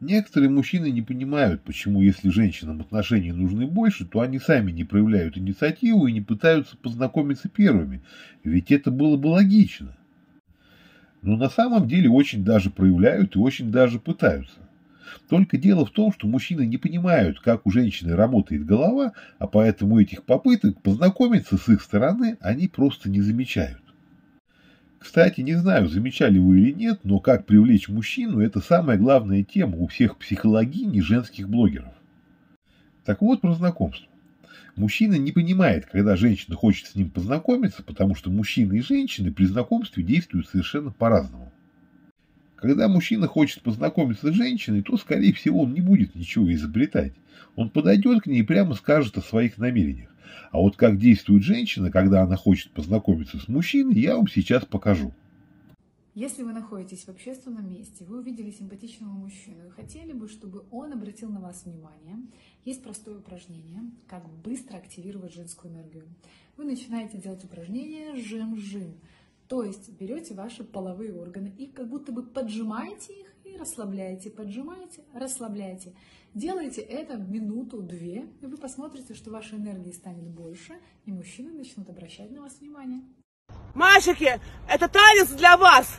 Некоторые мужчины не понимают, почему если женщинам отношений нужны больше, то они сами не проявляют инициативу и не пытаются познакомиться первыми, ведь это было бы логично. Но на самом деле очень даже проявляют и очень даже пытаются. Только дело в том, что мужчины не понимают, как у женщины работает голова, а поэтому этих попыток познакомиться с их стороны они просто не замечают. Кстати, не знаю, замечали вы или нет, но как привлечь мужчину – это самая главная тема у всех психологинь и женских блогеров. Так вот про знакомство. Мужчина не понимает, когда женщина хочет с ним познакомиться, потому что мужчины и женщины при знакомстве действуют совершенно по-разному. Когда мужчина хочет познакомиться с женщиной, то, скорее всего, он не будет ничего изобретать. Он подойдет к ней и прямо скажет о своих намерениях. А вот как действует женщина, когда она хочет познакомиться с мужчиной, я вам сейчас покажу. Если вы находитесь в общественном месте, вы увидели симпатичного мужчину и хотели бы, чтобы он обратил на вас внимание, есть простое упражнение, как быстро активировать женскую энергию. Вы начинаете делать упражнение «жим-жим», то есть берете ваши половые органы и как будто бы поджимаете их и расслабляете, поджимаете, расслабляете. Делайте это минуту-две, и вы посмотрите, что вашей энергии станет больше, и мужчины начнут обращать на вас внимание. Мальчики, это танец для вас!